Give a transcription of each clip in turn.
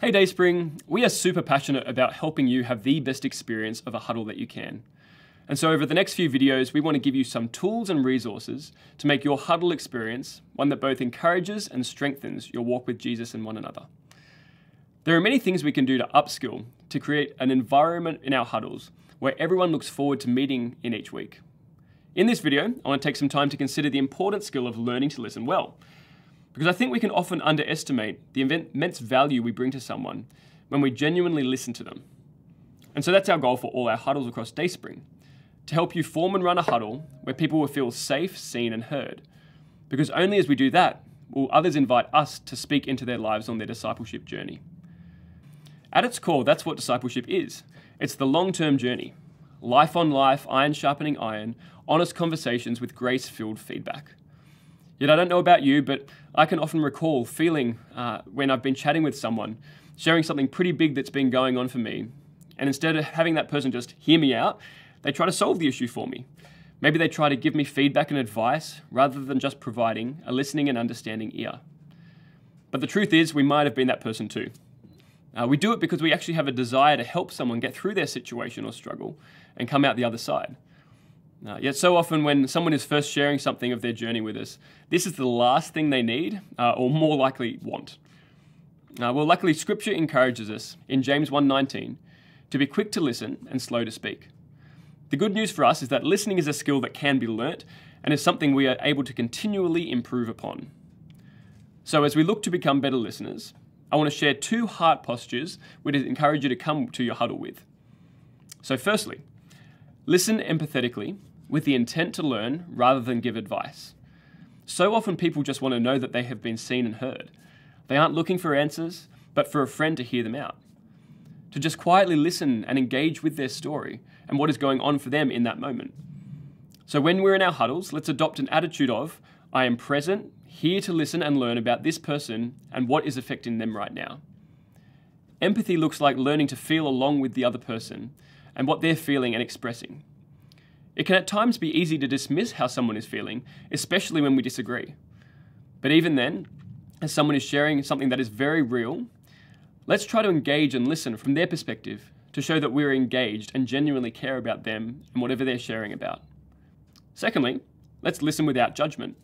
Hey Dayspring, we are super passionate about helping you have the best experience of a huddle that you can. And so, over the next few videos, we want to give you some tools and resources to make your huddle experience one that both encourages and strengthens your walk with Jesus and one another. There are many things we can do to upskill to create an environment in our huddles where everyone looks forward to meeting in each week. In this video, I want to take some time to consider the important skill of learning to listen well, because I think we can often underestimate the immense value we bring to someone when we genuinely listen to them. And so that's our goal for all our huddles across Dayspring to help you form and run a huddle where people will feel safe, seen, and heard. Because only as we do that will others invite us to speak into their lives on their discipleship journey. At its core, that's what discipleship is it's the long term journey. Life on life, iron sharpening iron, honest conversations with grace filled feedback. Yet I don't know about you, but I can often recall feeling uh, when I've been chatting with someone, sharing something pretty big that's been going on for me, and instead of having that person just hear me out, they try to solve the issue for me. Maybe they try to give me feedback and advice rather than just providing a listening and understanding ear. But the truth is, we might have been that person too. Uh, we do it because we actually have a desire to help someone get through their situation or struggle and come out the other side. Uh, yet, so often, when someone is first sharing something of their journey with us, this is the last thing they need, uh, or more likely want. Uh, well, luckily, Scripture encourages us in James 1:19 to be quick to listen and slow to speak. The good news for us is that listening is a skill that can be learnt and is something we are able to continually improve upon. So, as we look to become better listeners, I want to share two heart postures we'd encourage you to come to your huddle with. So, firstly, listen empathetically with the intent to learn rather than give advice. So often people just want to know that they have been seen and heard. They aren't looking for answers, but for a friend to hear them out. To just quietly listen and engage with their story and what is going on for them in that moment. So when we're in our huddles, let's adopt an attitude of, I am present, here to listen and learn about this person and what is affecting them right now. Empathy looks like learning to feel along with the other person and what they're feeling and expressing. It can at times be easy to dismiss how someone is feeling, especially when we disagree. But even then, as someone is sharing something that is very real, let's try to engage and listen from their perspective to show that we're engaged and genuinely care about them and whatever they're sharing about. Secondly, let's listen without judgment.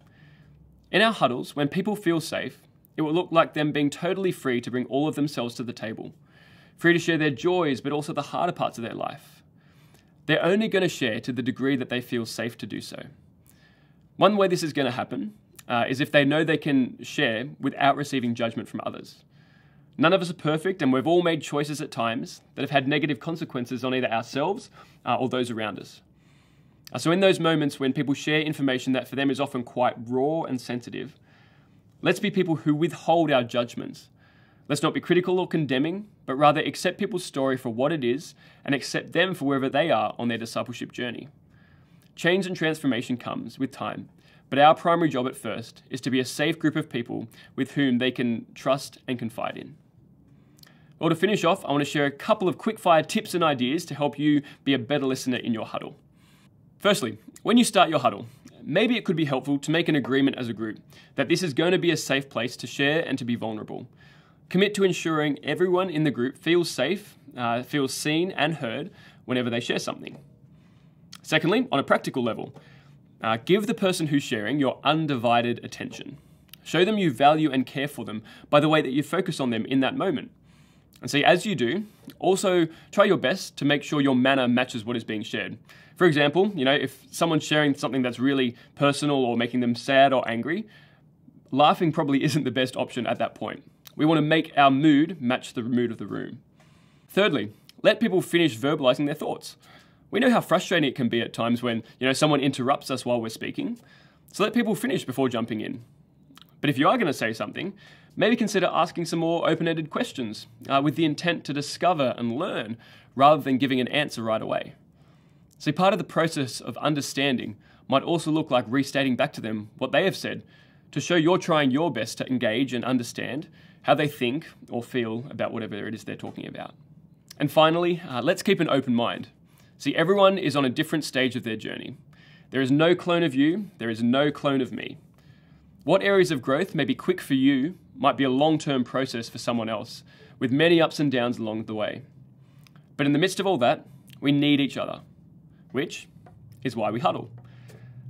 In our huddles, when people feel safe, it will look like them being totally free to bring all of themselves to the table, free to share their joys, but also the harder parts of their life. They're only going to share to the degree that they feel safe to do so. One way this is going to happen uh, is if they know they can share without receiving judgment from others. None of us are perfect, and we've all made choices at times that have had negative consequences on either ourselves uh, or those around us. Uh, so, in those moments when people share information that for them is often quite raw and sensitive, let's be people who withhold our judgments. Let's not be critical or condemning, but rather accept people's story for what it is and accept them for wherever they are on their discipleship journey. Change and transformation comes with time, but our primary job at first is to be a safe group of people with whom they can trust and confide in. Well, to finish off, I want to share a couple of quick-fire tips and ideas to help you be a better listener in your huddle. Firstly, when you start your huddle, maybe it could be helpful to make an agreement as a group that this is going to be a safe place to share and to be vulnerable. Commit to ensuring everyone in the group feels safe, uh, feels seen and heard whenever they share something. Secondly, on a practical level, uh, give the person who's sharing your undivided attention. Show them you value and care for them by the way that you focus on them in that moment. And see, as you do, also try your best to make sure your manner matches what is being shared. For example, you know, if someone's sharing something that's really personal or making them sad or angry, laughing probably isn't the best option at that point. We want to make our mood match the mood of the room. Thirdly, let people finish verbalizing their thoughts. We know how frustrating it can be at times when, you know, someone interrupts us while we're speaking. So let people finish before jumping in. But if you are going to say something, maybe consider asking some more open ended questions uh, with the intent to discover and learn rather than giving an answer right away. See, part of the process of understanding might also look like restating back to them what they have said to show you're trying your best to engage and understand how they think or feel about whatever it is they're talking about. And finally, uh, let's keep an open mind. See, everyone is on a different stage of their journey. There is no clone of you, there is no clone of me. What areas of growth may be quick for you might be a long term process for someone else, with many ups and downs along the way. But in the midst of all that, we need each other, which is why we huddle.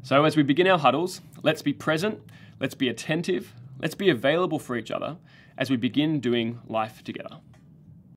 So as we begin our huddles, let's be present, let's be attentive, let's be available for each other as we begin doing life together.